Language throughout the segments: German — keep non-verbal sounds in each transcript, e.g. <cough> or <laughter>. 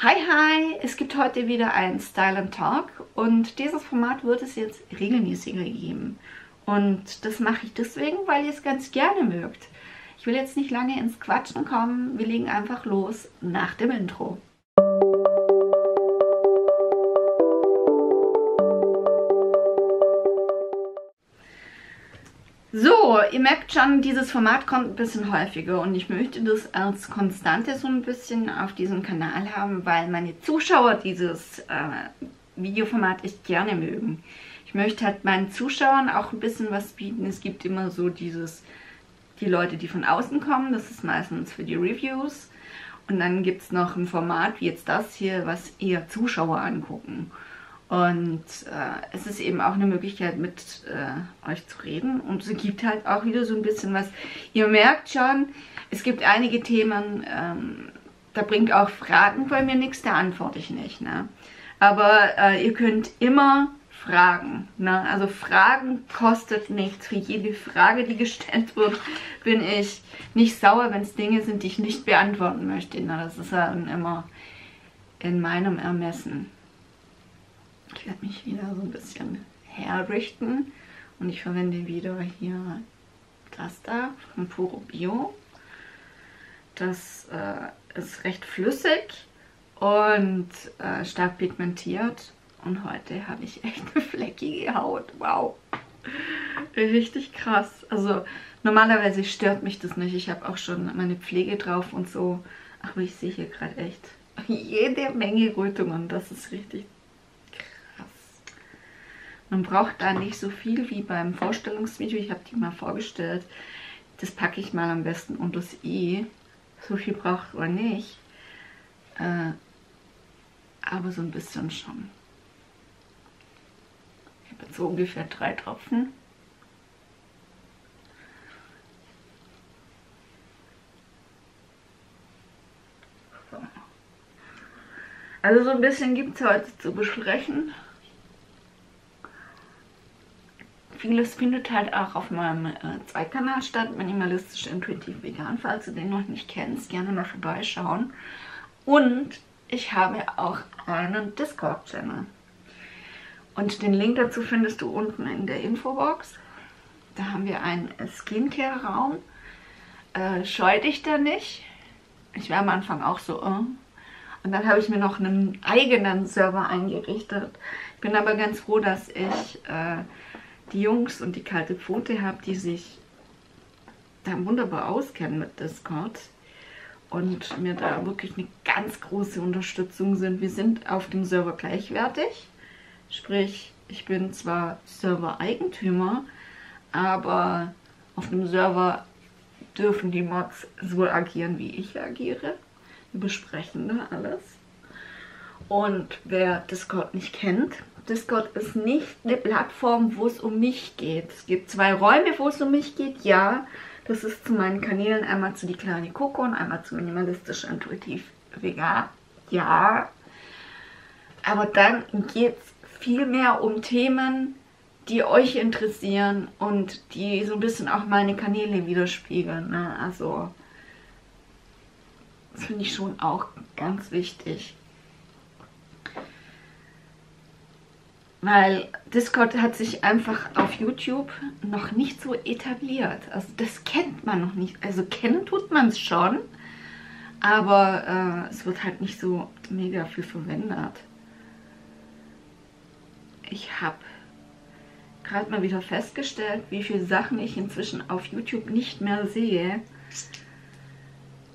Hi, hi! Es gibt heute wieder ein Style and Talk und dieses Format wird es jetzt regelmäßiger geben. Und das mache ich deswegen, weil ihr es ganz gerne mögt. Ich will jetzt nicht lange ins Quatschen kommen, wir legen einfach los nach dem Intro. So, ihr merkt schon, dieses Format kommt ein bisschen häufiger und ich möchte das als Konstante so ein bisschen auf diesem Kanal haben, weil meine Zuschauer dieses äh, Videoformat echt gerne mögen. Ich möchte halt meinen Zuschauern auch ein bisschen was bieten. Es gibt immer so dieses, die Leute, die von außen kommen, das ist meistens für die Reviews. Und dann gibt es noch ein Format wie jetzt das hier, was eher Zuschauer angucken. Und äh, es ist eben auch eine Möglichkeit, mit äh, euch zu reden. Und es gibt halt auch wieder so ein bisschen was. Ihr merkt schon, es gibt einige Themen, ähm, da bringt auch Fragen bei mir nichts, da antworte ich nicht. Ne? Aber äh, ihr könnt immer fragen. Ne? Also Fragen kostet nichts. Für jede Frage, die gestellt wird, bin ich nicht sauer, wenn es Dinge sind, die ich nicht beantworten möchte. Ne? Das ist ja immer in meinem Ermessen. Ich werde mich wieder so ein bisschen herrichten und ich verwende wieder hier das da von Puro Bio. Das äh, ist recht flüssig und äh, stark pigmentiert und heute habe ich echt eine fleckige Haut. Wow. Richtig krass. Also normalerweise stört mich das nicht. Ich habe auch schon meine Pflege drauf und so. Aber ich sehe hier gerade echt jede Menge Rötungen. Das ist richtig man braucht da nicht so viel wie beim Vorstellungsvideo. Ich habe die mal vorgestellt. Das packe ich mal am besten unter das i. So viel braucht man nicht. Äh, aber so ein bisschen schon. Ich habe jetzt so ungefähr drei Tropfen. Also so ein bisschen gibt es heute zu besprechen. Vieles findet halt auch auf meinem äh, Zweitkanal statt, minimalistisch intuitiv vegan. Falls du den noch nicht kennst, gerne mal vorbeischauen. Und ich habe auch einen Discord-Channel. Und den Link dazu findest du unten in der Infobox. Da haben wir einen Skincare-Raum. Äh, scheu dich da nicht. Ich war am Anfang auch so, äh. Und dann habe ich mir noch einen eigenen Server eingerichtet. Ich bin aber ganz froh, dass ich äh, die Jungs und die kalte Pfote habe, die sich da wunderbar auskennen mit Discord und mir da wirklich eine ganz große Unterstützung sind. Wir sind auf dem Server gleichwertig, sprich ich bin zwar Server-Eigentümer, aber auf dem Server dürfen die Mods so agieren, wie ich agiere. Wir besprechen da alles. Und wer Discord nicht kennt, Discord ist nicht eine Plattform, wo es um mich geht. Es gibt zwei Räume, wo es um mich geht, ja. Das ist zu meinen Kanälen einmal zu die kleine Coco und einmal zu minimalistisch intuitiv vegan. Ja. Aber dann geht es viel mehr um Themen, die euch interessieren und die so ein bisschen auch meine Kanäle widerspiegeln. Ne? Also das finde ich schon auch ganz wichtig. Weil Discord hat sich einfach auf YouTube noch nicht so etabliert. Also das kennt man noch nicht. Also kennen tut man es schon, aber äh, es wird halt nicht so mega viel verwendet. Ich habe gerade mal wieder festgestellt, wie viele Sachen ich inzwischen auf YouTube nicht mehr sehe.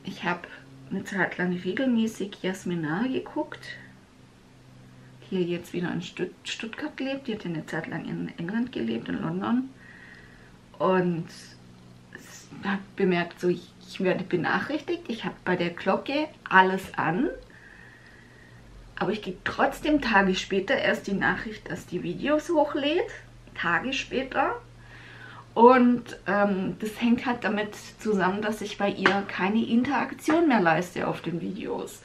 Ich habe eine Zeit lang regelmäßig Jasminar geguckt hier jetzt wieder in Stuttgart lebt. Die hat eine Zeit lang in England gelebt, in London. Und habe bemerkt, so ich, ich werde benachrichtigt. Ich habe bei der Glocke alles an. Aber ich kriege trotzdem Tage später erst die Nachricht, dass die Videos hochlädt. Tage später. Und ähm, das hängt halt damit zusammen, dass ich bei ihr keine Interaktion mehr leiste auf den Videos.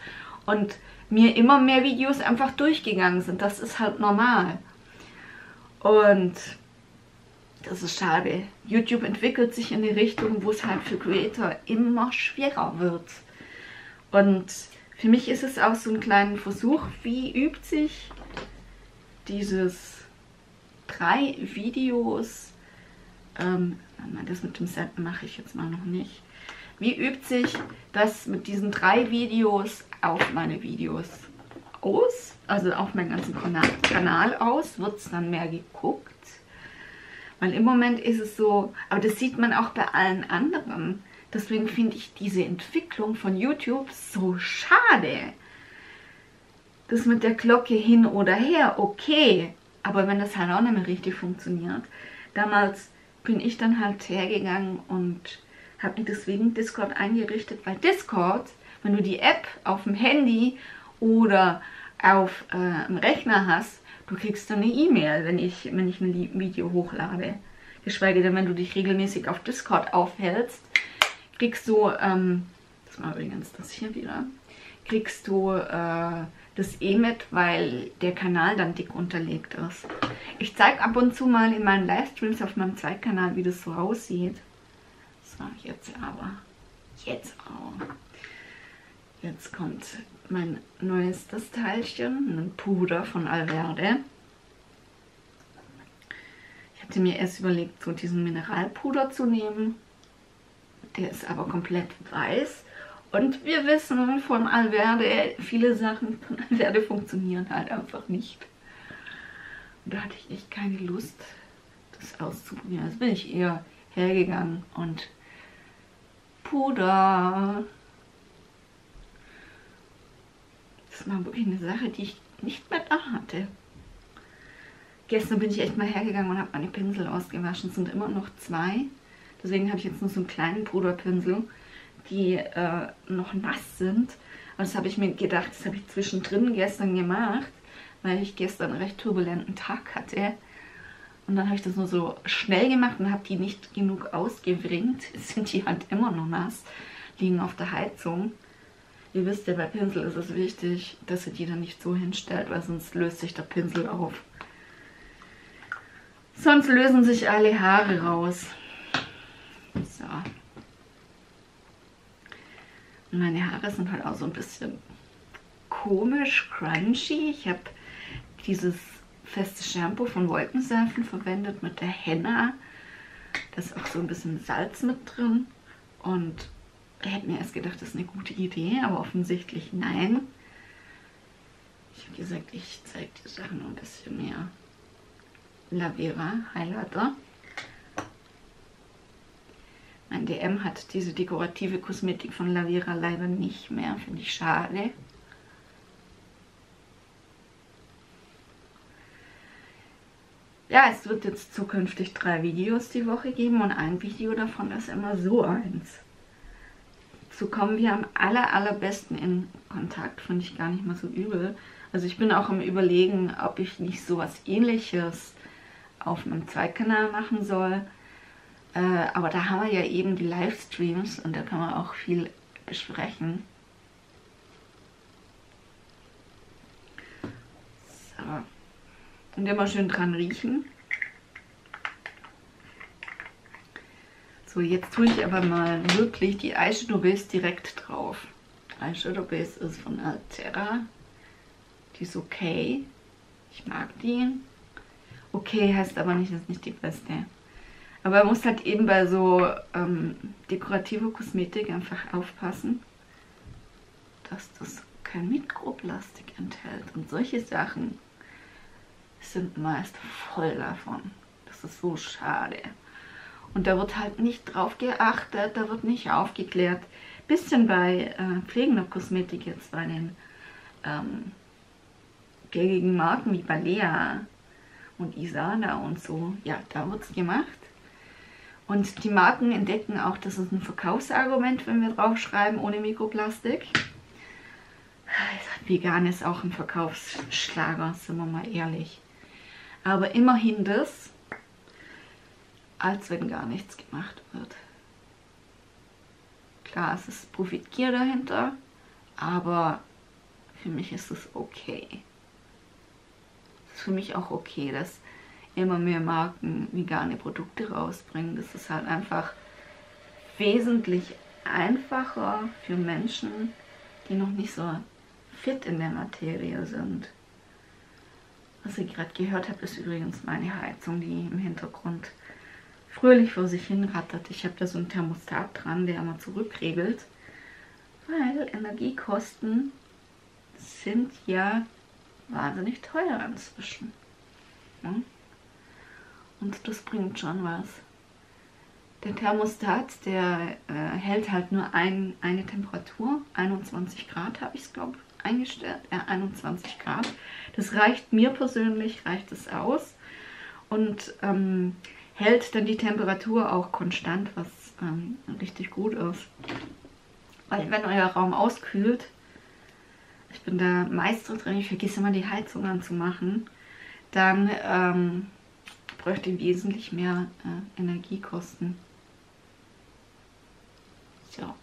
Und mir immer mehr Videos einfach durchgegangen sind. Das ist halt normal. Und das ist schade. YouTube entwickelt sich in die Richtung, wo es halt für Creator immer schwerer wird. Und für mich ist es auch so ein kleiner Versuch, wie übt sich dieses drei Videos, ähm, das mit dem Set mache ich jetzt mal noch nicht, wie übt sich das mit diesen drei Videos auf meine Videos aus, also auf meinen ganzen Kanal aus, wird es dann mehr geguckt. Weil im Moment ist es so, aber das sieht man auch bei allen anderen. Deswegen finde ich diese Entwicklung von YouTube so schade. Das mit der Glocke hin oder her, okay. Aber wenn das halt auch nicht mehr richtig funktioniert. Damals bin ich dann halt hergegangen und habe deswegen Discord eingerichtet, weil Discord, wenn du die App auf dem Handy oder auf äh, dem Rechner hast, du kriegst dann eine E-Mail, wenn ich, wenn ich ein Video hochlade. Geschweige denn, wenn du dich regelmäßig auf Discord aufhältst, kriegst du, ähm, das war übrigens das hier wieder, kriegst du äh, das eh mit, weil der Kanal dann dick unterlegt ist. Ich zeige ab und zu mal in meinen Livestreams auf meinem Zweitkanal, wie das so aussieht. So, jetzt aber. Jetzt auch. Jetzt kommt mein neuestes Teilchen, ein Puder von Alverde. Ich hatte mir erst überlegt, so diesen Mineralpuder zu nehmen. Der ist aber komplett weiß. Und wir wissen von Alverde, viele Sachen von <laughs> Alverde funktionieren halt einfach nicht. Und da hatte ich echt keine Lust, das auszuprobieren. Also bin ich eher hergegangen und Puder. Das war wirklich eine Sache, die ich nicht mehr da hatte. Gestern bin ich echt mal hergegangen und habe meine Pinsel ausgewaschen. Es sind immer noch zwei. Deswegen habe ich jetzt nur so einen kleinen Puderpinsel die äh, noch nass sind. Und das habe ich mir gedacht, das habe ich zwischendrin gestern gemacht, weil ich gestern einen recht turbulenten Tag hatte. Und dann habe ich das nur so schnell gemacht und habe die nicht genug ausgewringt. Jetzt <laughs> sind die halt immer noch nass, liegen auf der Heizung. Ihr wisst ja, bei Pinsel ist es wichtig, dass ihr die dann nicht so hinstellt, weil sonst löst sich der Pinsel auf. Sonst lösen sich alle Haare raus. So. Meine Haare sind halt auch so ein bisschen komisch, crunchy. Ich habe dieses feste Shampoo von Wolkensurfen verwendet mit der Henna. Da ist auch so ein bisschen Salz mit drin. Und hätte mir erst gedacht, das ist eine gute Idee, aber offensichtlich nein. Ich habe gesagt, ich zeige die Sachen ein bisschen mehr. Lavera Highlighter. Mein DM hat diese dekorative Kosmetik von Lavera leider nicht mehr. Finde ich schade. Ja, es wird jetzt zukünftig drei Videos die Woche geben und ein Video davon ist immer so eins. So kommen wir am aller, allerbesten in Kontakt, finde ich gar nicht mal so übel. Also ich bin auch am überlegen, ob ich nicht sowas ähnliches auf meinem Zweitkanal machen soll. Äh, aber da haben wir ja eben die Livestreams und da kann man auch viel besprechen. So. Und immer schön dran riechen. So, jetzt tue ich aber mal wirklich die Eyeshadow Base direkt drauf. Eyeshadow Base ist von Altera. Die ist okay. Ich mag die. Okay heißt aber nicht, dass nicht die beste. Aber man muss halt eben bei so ähm, dekorative Kosmetik einfach aufpassen, dass das kein Mikroplastik enthält. Und solche Sachen sind meist voll davon. Das ist so schade. Und da wird halt nicht drauf geachtet, da wird nicht aufgeklärt. Bisschen bei äh, pflegender Kosmetik jetzt bei den ähm, gängigen Marken wie Balea und Isana und so, ja, da wird es gemacht. Und die Marken entdecken auch, das ist ein Verkaufsargument, wenn wir draufschreiben, ohne Mikroplastik. Vegan ist auch ein Verkaufsschlager, sind wir mal ehrlich. Aber immerhin das, als wenn gar nichts gemacht wird. Klar, es ist Profitgier dahinter, aber für mich ist es okay. Es ist für mich auch okay, dass immer mehr Marken vegane Produkte rausbringen. Das ist halt einfach wesentlich einfacher für Menschen, die noch nicht so fit in der Materie sind. Was ihr gerade gehört habt, ist übrigens meine Heizung, die im Hintergrund fröhlich vor sich hin rattert. Ich habe da so einen Thermostat dran, der immer zurückregelt, weil Energiekosten sind ja wahnsinnig teuer inzwischen. Ja? Und das bringt schon was. Der Thermostat, der äh, hält halt nur ein, eine Temperatur, 21 Grad habe ich es, glaube ich, eingestellt. Ja, 21 Grad. Das reicht mir persönlich, reicht es aus. Und ähm, hält dann die Temperatur auch konstant, was ähm, richtig gut ist. Weil wenn euer Raum auskühlt, ich bin da Meister drin, ich vergesse immer die Heizung anzumachen, dann ähm, bräuchte ich wesentlich mehr äh, Energiekosten. So.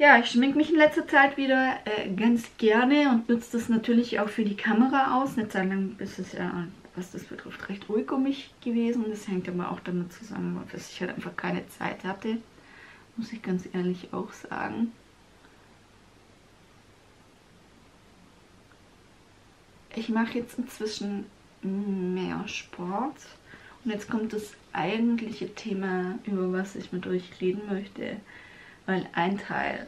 Ja, ich schminke mich in letzter Zeit wieder äh, ganz gerne und nutze das natürlich auch für die Kamera aus. Eine Zeit lang ist es ja, was das betrifft, recht ruhig um mich gewesen. Das hängt aber auch damit zusammen, dass ich halt einfach keine Zeit hatte. Muss ich ganz ehrlich auch sagen. Ich mache jetzt inzwischen mehr Sport. Und jetzt kommt das eigentliche Thema, über was ich mit euch reden möchte weil ein Teil,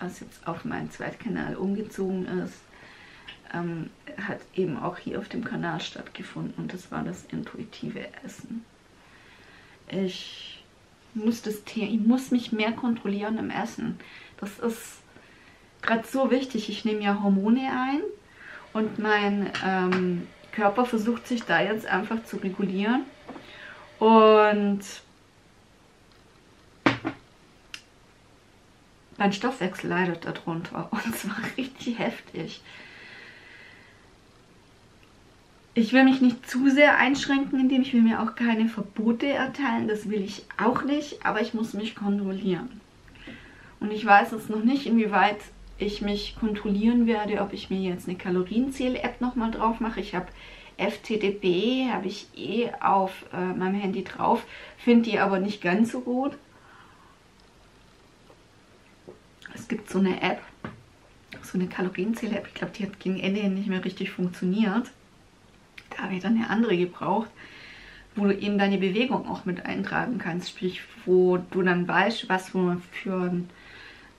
was jetzt auf meinen Zweitkanal umgezogen ist, ähm, hat eben auch hier auf dem Kanal stattgefunden und das war das intuitive Essen. Ich muss, das, ich muss mich mehr kontrollieren im Essen. Das ist gerade so wichtig. Ich nehme ja Hormone ein und mein ähm, Körper versucht sich da jetzt einfach zu regulieren. Und mein Stoffwechsel leidet darunter <laughs> und zwar richtig heftig. Ich will mich nicht zu sehr einschränken, indem ich will mir auch keine Verbote erteilen, das will ich auch nicht, aber ich muss mich kontrollieren. Und ich weiß jetzt noch nicht, inwieweit ich mich kontrollieren werde, ob ich mir jetzt eine Kalorienzähl-App nochmal drauf mache. Ich habe FTDB, habe ich eh auf äh, meinem Handy drauf, finde die aber nicht ganz so gut. Es gibt so eine App, so eine Kalorienzähler-App. Ich glaube, die hat gegen Ende nicht mehr richtig funktioniert. Da habe ich dann eine andere gebraucht, wo du eben deine Bewegung auch mit eintragen kannst. Sprich, wo du dann weißt, was für,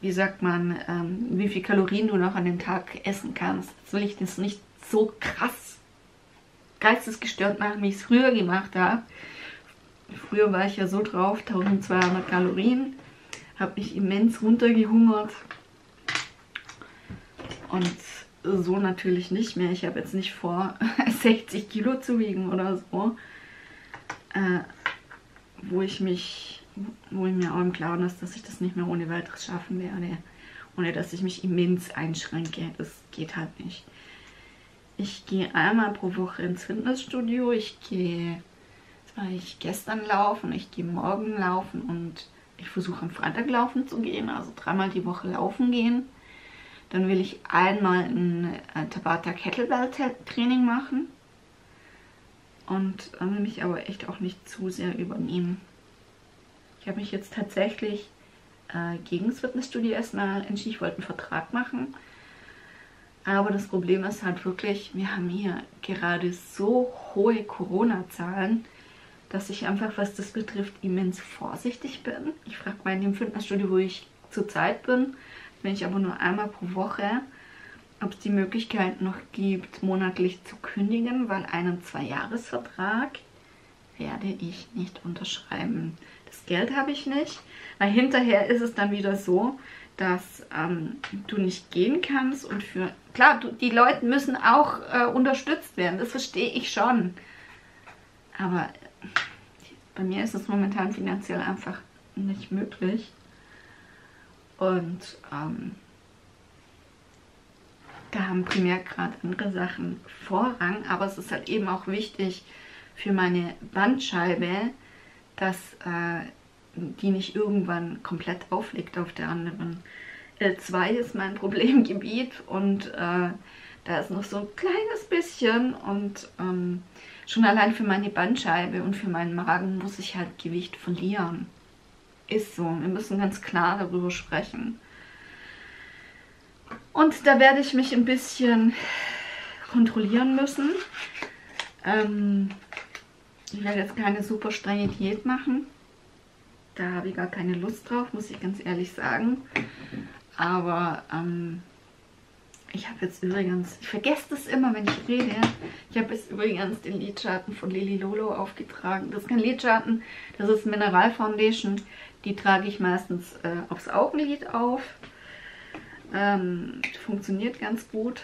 wie sagt man, ähm, wie viel Kalorien du noch an dem Tag essen kannst. Jetzt will ich das nicht so krass geistesgestört machen, wie ich es früher gemacht habe. Früher war ich ja so drauf, 1200 Kalorien habe mich immens runtergehungert. Und so natürlich nicht mehr. Ich habe jetzt nicht vor, <laughs> 60 Kilo zu wiegen oder so. Äh, wo ich mich, wo ich mir auch im Klaren ist, dass ich das nicht mehr ohne weiteres schaffen werde. Ohne dass ich mich immens einschränke. Das geht halt nicht. Ich gehe einmal pro Woche ins Fitnessstudio. Ich gehe, war ich gestern laufen, ich gehe morgen laufen und ich versuche am Freitag laufen zu gehen, also dreimal die Woche laufen gehen. Dann will ich einmal ein äh, Tabata Kettlebell Training machen. Und äh, will mich aber echt auch nicht zu sehr übernehmen. Ich habe mich jetzt tatsächlich äh, gegen das Fitnessstudio erstmal entschieden. Ich wollte einen Vertrag machen. Aber das Problem ist halt wirklich, wir haben hier gerade so hohe Corona-Zahlen, dass ich einfach, was das betrifft, immens vorsichtig bin. Ich frage mal in dem Fitnessstudio, wo ich zurzeit bin, bin ich aber nur einmal pro Woche, ob es die Möglichkeit noch gibt, monatlich zu kündigen, weil einen Zwei-Jahres-Vertrag werde ich nicht unterschreiben. Das Geld habe ich nicht, weil hinterher ist es dann wieder so, dass ähm, du nicht gehen kannst und für... Klar, du, die Leute müssen auch äh, unterstützt werden, das verstehe ich schon. Aber bei mir ist es momentan finanziell einfach nicht möglich. Und ähm, da haben primär gerade andere Sachen Vorrang. Aber es ist halt eben auch wichtig für meine Bandscheibe, dass äh, die nicht irgendwann komplett aufliegt auf der anderen. L2 ist mein <laughs> Problemgebiet und äh, Da ist noch so ein kleines bisschen und ähm, schon allein für meine Bandscheibe und für meinen Magen muss ich halt Gewicht verlieren. Ist so. Wir müssen ganz klar darüber sprechen. Und da werde ich mich ein bisschen kontrollieren müssen. Ähm, ich werde jetzt keine super strenge Diät machen. Da habe ich gar keine Lust drauf, muss ich ganz ehrlich sagen. Aber ähm, ich habe jetzt übrigens, ich vergesse das immer, wenn ich rede. Ich habe jetzt übrigens den Lidschatten von Lily Lolo aufgetragen. Das ist kein Lidschatten, das ist Mineral Foundation. Die trage ich meistens äh, aufs Augenlid auf. Ähm, funktioniert ganz gut.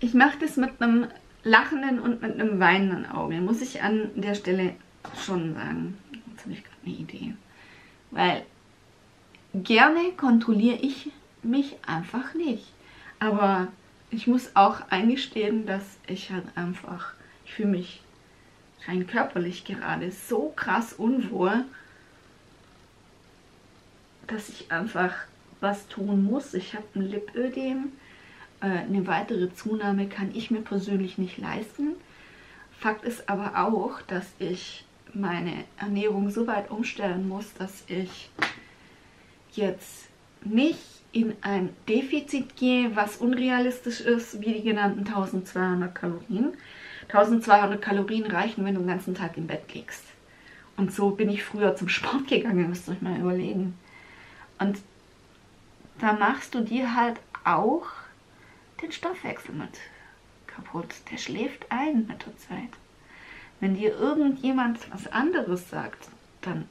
Ich mache das mit einem lachenden und mit einem weinenden Auge, muss ich an der Stelle schon sagen. Jetzt habe ich gerade eine Idee. Weil gerne kontrolliere ich mich einfach nicht. Aber ich muss auch eingestehen, dass ich halt einfach, ich fühle mich rein körperlich gerade so krass unwohl, dass ich einfach was tun muss. Ich habe ein Lipödem. Äh, eine weitere Zunahme kann ich mir persönlich nicht leisten. Fakt ist aber auch, dass ich meine Ernährung so weit umstellen muss, dass ich jetzt nicht in ein Defizit gehe, was unrealistisch ist, wie die genannten 1200 Kalorien. 1200 Kalorien reichen, wenn du den ganzen Tag im Bett liegst. Und so bin ich früher zum Sport gegangen, müsst ihr euch mal überlegen. Und da machst du dir halt auch den Stoffwechsel mit kaputt. Der schläft ein mit der Zeit. Wenn dir irgendjemand was anderes sagt, dann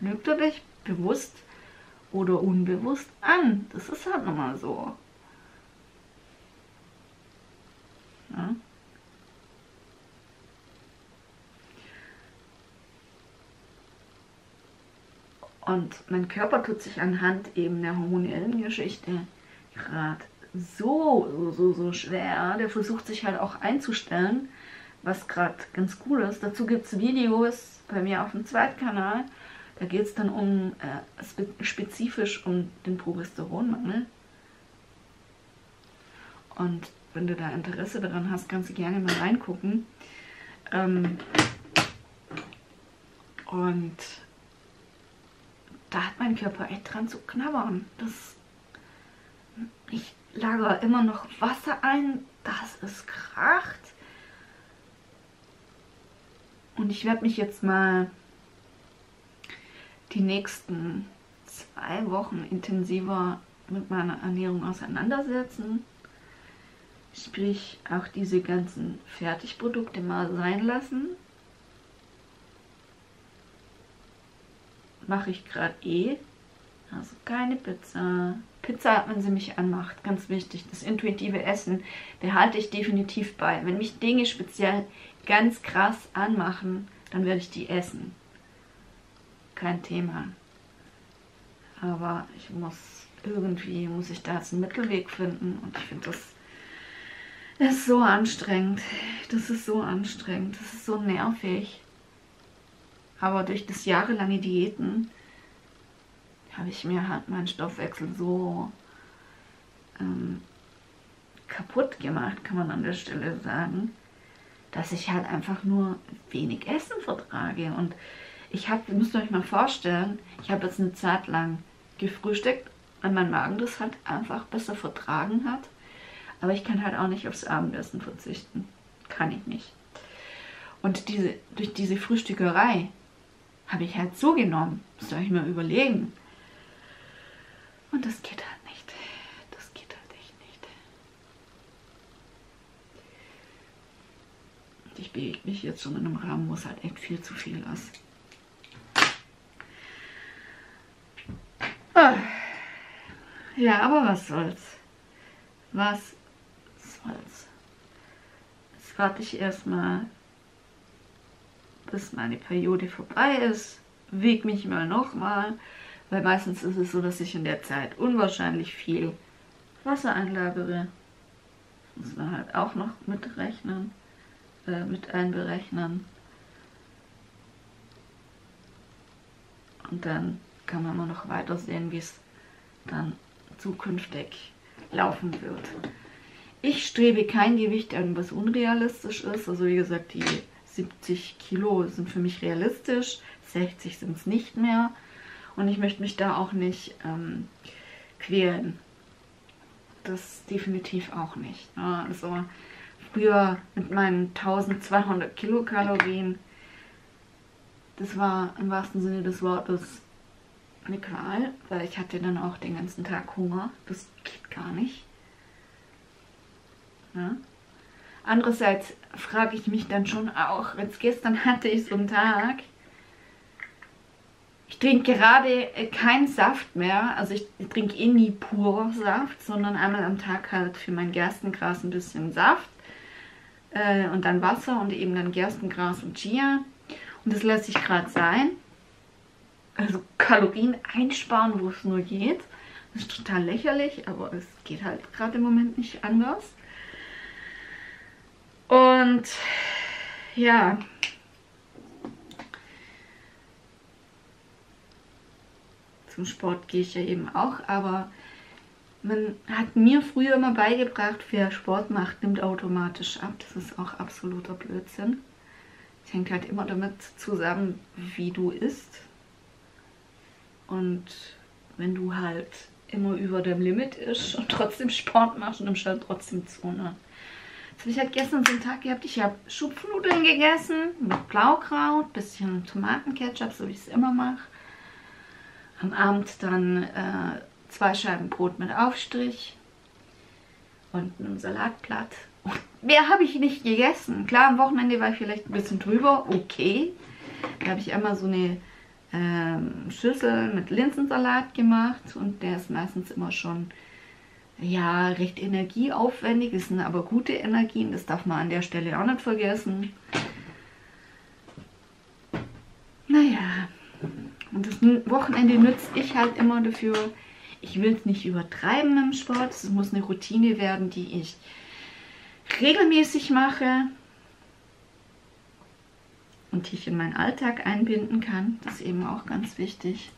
lügt er dich bewusst oder unbewusst an. Das ist halt nochmal so. Ja. Und mein Körper tut sich anhand eben der hormonellen Geschichte gerade so, so, so, so schwer. Der versucht sich halt auch einzustellen, was gerade ganz cool ist. Dazu gibt es Videos bei mir auf dem Zweitkanal. Da geht es dann um äh, spe spezifisch um den Progesteronmangel. Und wenn du da Interesse daran hast, kannst du gerne mal reingucken. Ähm und da hat mein Körper echt dran zu knabbern. Das, ich lager immer noch Wasser ein, dass es kracht. Und ich werde mich jetzt mal die nächsten zwei Wochen intensiver mit meiner Ernährung auseinandersetzen. Sprich, auch diese ganzen Fertigprodukte mal sein lassen. Mache ich gerade eh. Also keine Pizza. Pizza, wenn sie mich anmacht, ganz wichtig. Das intuitive Essen behalte ich definitiv bei. Wenn mich Dinge speziell ganz krass anmachen, dann werde ich die essen. Kein Thema. Aber ich muss irgendwie, muss ich da jetzt einen Mittelweg finden. Und ich finde das das ist so anstrengend. Das ist so anstrengend. Das ist so nervig. Aber durch das jahrelange Diäten habe ich mir halt meinen Stoffwechsel so ähm, kaputt gemacht, kann man an der Stelle sagen, dass ich halt einfach nur wenig Essen vertrage. Und ich habe, ihr müsst euch mal vorstellen, ich habe jetzt eine Zeit lang gefrühstückt, weil mein Magen das halt einfach besser vertragen hat. Aber ich kann halt auch nicht aufs Abendessen verzichten. Kann ich nicht. Und diese, durch diese Frühstückerei habe ich halt zugenommen. Müsst ihr euch mal überlegen. Und das geht halt nicht. Das geht halt echt nicht. Und ich bewege mich jetzt schon in einem Rahmen, wo es halt echt viel zu viel ist. Ah. Ja, aber was soll's. Was Holz. Jetzt warte ich erstmal, bis meine Periode vorbei ist. Wieg mich mal nochmal, weil meistens ist es so, dass ich in der Zeit unwahrscheinlich viel Wasser einlagere. Das muss man halt auch noch mitrechnen, äh, mit einberechnen. Und dann kann man immer noch weiter sehen, wie es dann zukünftig laufen wird. Ich strebe kein Gewicht an, was unrealistisch ist. Also wie gesagt, die 70 Kilo sind für mich realistisch, 60 sind es nicht mehr. Und ich möchte mich da auch nicht ähm, quälen. Das definitiv auch nicht. Ne? Also früher mit meinen 1200 Kilokalorien, das war im wahrsten Sinne des Wortes eine Qual, weil ich hatte dann auch den ganzen Tag Hunger. Das geht gar nicht. Ja? Andererseits frage ich mich dann schon auch, jetzt gestern hatte ich so einen Tag, ich trinke gerade keinen Saft mehr, also ich, ich trinke eh nie pur Saft, sondern einmal am Tag halt für mein Gerstengras ein bisschen Saft äh, und dann Wasser und eben dann Gerstengras und Chia und das lasse ich gerade sein. Also Kalorien einsparen, wo es nur geht. Das ist total lächerlich, aber es geht halt gerade im Moment nicht anders. Und ja, zum Sport gehe ich ja eben auch, aber man hat mir früher immer beigebracht, wer Sport macht, nimmt automatisch ab. Das ist auch absoluter Blödsinn. Es hängt halt immer damit zusammen, wie du isst. Und wenn du halt immer über dem Limit ist und trotzdem Sport machst, nimmst du halt trotzdem zu. Ne? Jetzt habe ich halt gestern so einen Tag gehabt, ich habe Schupfnudeln gegessen mit Blaukraut, bisschen Tomatenketchup, so wie ich es immer mache. Am Abend dann äh, zwei Scheiben Brot mit Aufstrich und einem Salatblatt. Mehr habe ich nicht gegessen. Klar, am Wochenende war ich vielleicht ein bisschen drüber, okay. Da habe ich einmal so eine ähm, Schüssel mit Linsensalat gemacht und der ist meistens immer schon ja, recht energieaufwendig. Das sind aber gute Energien, das darf man an der Stelle auch nicht vergessen. Naja, und das Wochenende nütze ich halt immer dafür. Ich will es nicht übertreiben im Sport. Es muss eine Routine werden, die ich regelmäßig mache und die ich in meinen Alltag einbinden kann. Das ist eben auch ganz wichtig.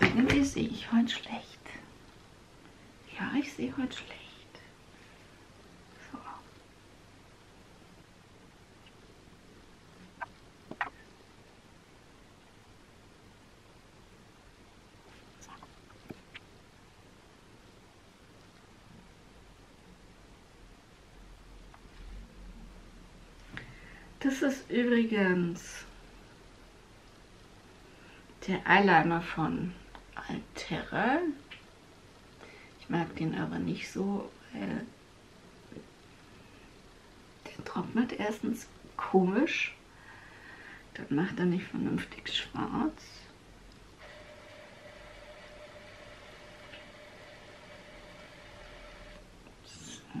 Irgendwie sehe ich heute schlecht. Ja, ich sehe heute schlecht. So. Das ist übrigens der Eyeliner von Altera. Ich mag den aber nicht so, weil der trocknet erstens komisch, dann macht er nicht vernünftig schwarz. So.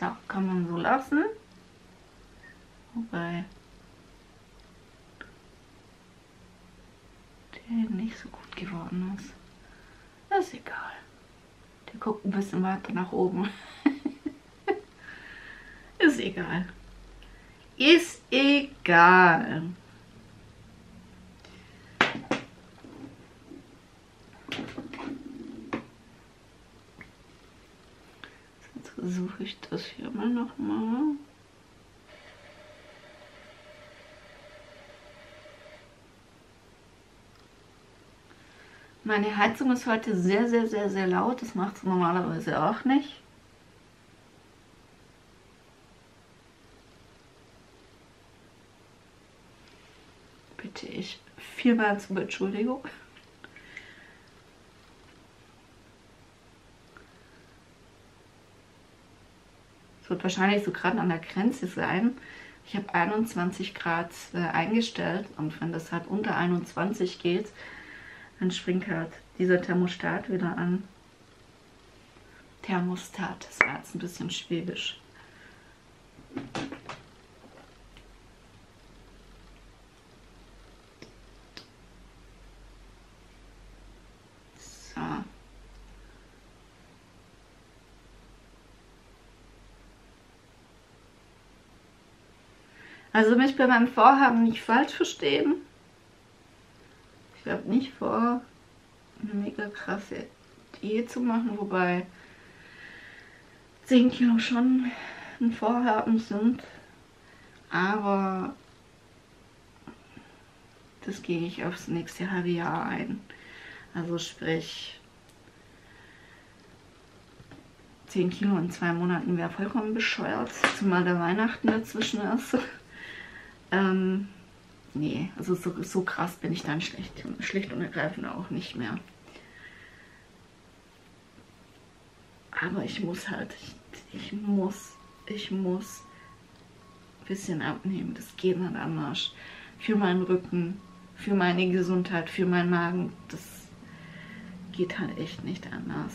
So, kann man so lassen. Wobei der nicht so gut geworden ist. Das ist egal. Der guckt ein bisschen weiter nach oben. <laughs> ist egal. Ist egal. Versuche ich das hier mal nochmal. Meine Heizung ist heute sehr, sehr, sehr, sehr laut. Das macht es normalerweise auch nicht. Bitte ich viermal zum Entschuldigung. Wird wahrscheinlich so gerade an der Grenze sein. Ich habe 21 Grad äh, eingestellt und wenn das halt unter 21 geht, dann springt halt dieser Thermostat wieder an. Thermostat. Das war jetzt ein bisschen schwäbisch. So. Also mich bei meinem Vorhaben nicht falsch verstehen. Ich habe nicht vor, eine mega krasse Diät zu machen, wobei 10 Kilo schon ein Vorhaben sind. Aber das gehe ich aufs nächste halbe Jahr ein. Also sprich 10 Kilo in zwei Monaten wäre vollkommen bescheuert, zumal der Weihnachten dazwischen ist. Ähm, nee, also so, so krass bin ich dann schlicht, schlicht und ergreifend auch nicht mehr. Aber ich muss halt, ich, ich muss, ich muss ein bisschen abnehmen. Das geht nicht anders. Für meinen Rücken, für meine Gesundheit, für meinen Magen. Das geht halt echt nicht anders.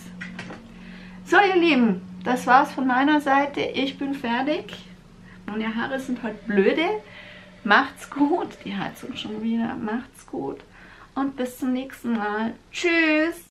So, ihr Lieben, das war's von meiner Seite. Ich bin fertig. Meine Haare sind heute blöde. Macht's gut. Die Heizung schon wieder. Macht's gut. Und bis zum nächsten Mal. Tschüss.